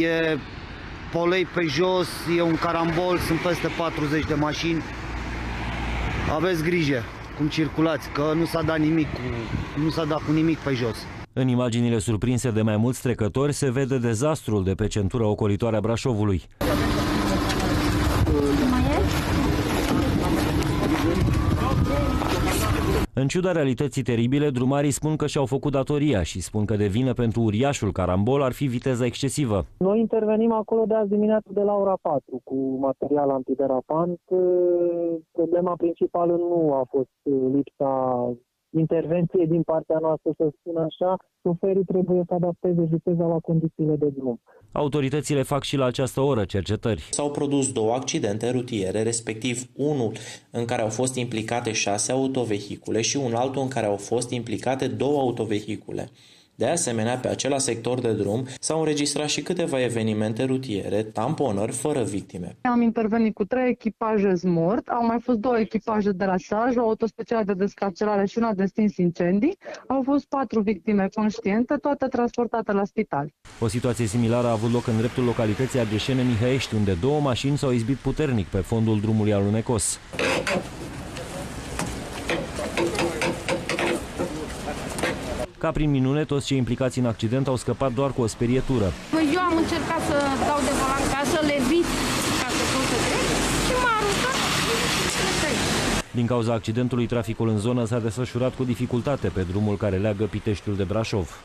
E polei pe jos, e un carambol, sunt peste 40 de mașini. Aveți grijă cum circulați, că nu s-a dat nimic cu, nu s-a dat cu nimic pe jos. În imaginile surprinse de mai mulți trecători se vede dezastrul de pe centura ocolitoare a Brașovului. În ciuda realității teribile, drumarii spun că și-au făcut datoria și spun că de vină pentru uriașul carambol ar fi viteza excesivă. Noi intervenim acolo de azi dimineață de la ora 4 cu material antiderapant. Problema principală nu a fost lipsa intervenție din partea noastră, să spun așa, șoferii trebuie să adapteze viteza la condițiile de drum. Autoritățile fac și la această oră cercetări. S-au produs două accidente rutiere, respectiv unul în care au fost implicate șase autovehicule și un altul în care au fost implicate două autovehicule. De asemenea, pe acela sector de drum s-au înregistrat și câteva evenimente rutiere, tamponări fără victime. Am intervenit cu trei echipaje smurt, au mai fost două echipaje de rasaj, o autospecială de descarcerare și una de stins incendii. Au fost patru victime conștiente, toate transportate la spital. O situație similară a avut loc în dreptul localității Argeșene Mihăiești, unde două mașini s-au izbit puternic pe fondul drumului alunecos. Ca prin minune, toți cei implicați în accident au scăpat doar cu o sperietură. Eu am încercat să dau de volan ca să le evit ca să pot să trec și m-a aruncat Din cauza accidentului, traficul în zonă s-a desfășurat cu dificultate pe drumul care leagă Piteștiul de Brașov.